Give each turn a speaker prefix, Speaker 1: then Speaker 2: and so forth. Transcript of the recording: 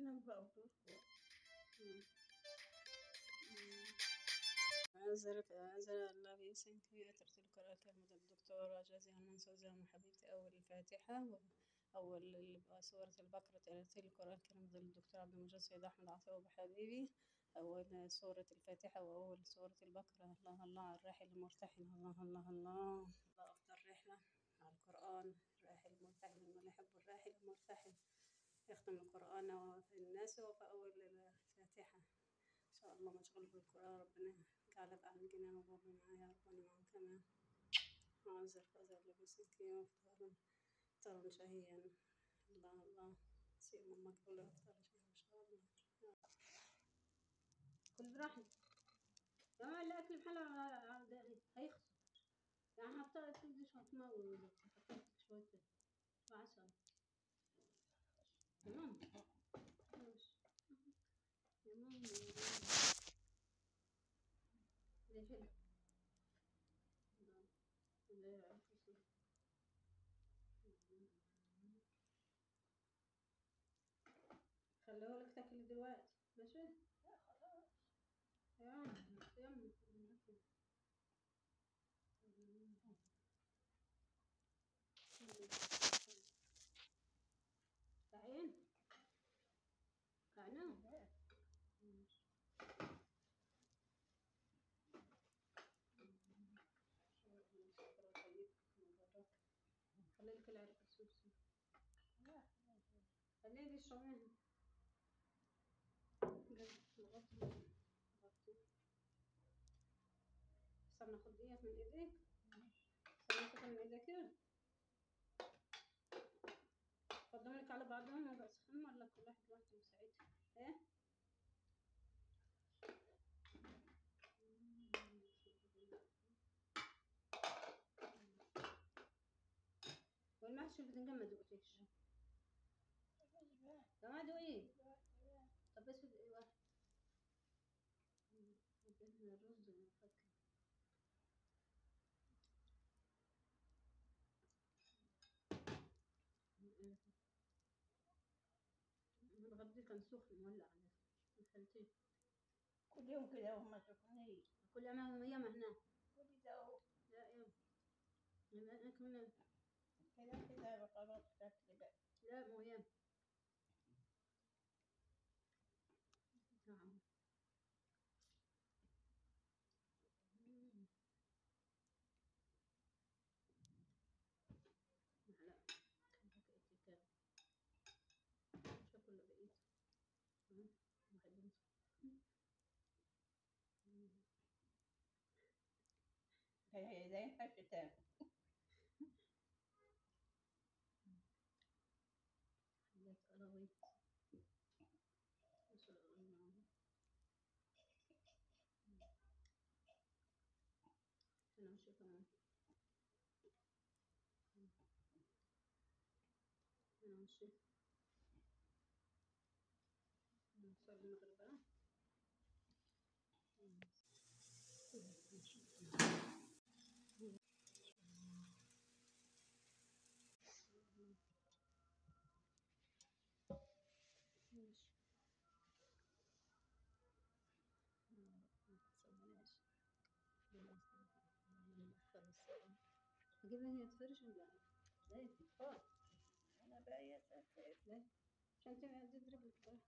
Speaker 1: أنزل الله باسمك أترت القرآن كلمة الدكتورة جازيها المنصور زي حبيبتي أول الفاتحة أول سورة البقرة. ترتيل القرآن كلمة الدكتور عبد المجيد سيد أحمد عطوة حبيبي أول سورة الفاتحة وأول سورة البقرة. الله الله على الراحل المرتحل. الله الله الله. الله أفضل رحلة على القرآن. الراحل المرتحل. من يحب الراحل المرتحل؟ يختم القرآن في الناس وفي الفاتحة. إن شاء الله مشغول بالقرآن. ربنا قالب عن جنا وبابا معايا ربنا معهم كمان وأنزل فزر لبسك وفطار فطار شهيا. الله الله. سيما مقبولة فطار شهيا إن شاء الله. كل براحتك كمان الأكل بحلا هيخسر يعني حتى تبدي شو تمول حطيتك شوية وعسل تمام ماشي يا ماما ليش لا خلوه لك تاكل دلوقتي ماشي لا خلاص خلي لك العرق السوسي. خلي لي الشمال غطي غطي استنى خد ديت من إيديك. خد من إيديك قدم لك على بعضهم بس هم ولا كل واحد لوحده وساعتها إيه والمحشي البتنجان ما دقتيش ده ما دوقي طب بس بدقي واحد الرز والفاكهة الغدي كان سخن مولع عليه الفلتين
Speaker 2: كل يوم كده وهم سخنين
Speaker 1: كل يوم يوم هنا
Speaker 2: كل ده
Speaker 1: لا يوم. لما
Speaker 2: كده كده خلاص شكل بقى
Speaker 1: لا يوم نعم. معلقة بقيت كام مش Não, chupa não. Não, أجيب هنا تفرش ولا لا خلاص
Speaker 2: آه. أنا بقى يا ساتر
Speaker 1: عشان تضرب الفرش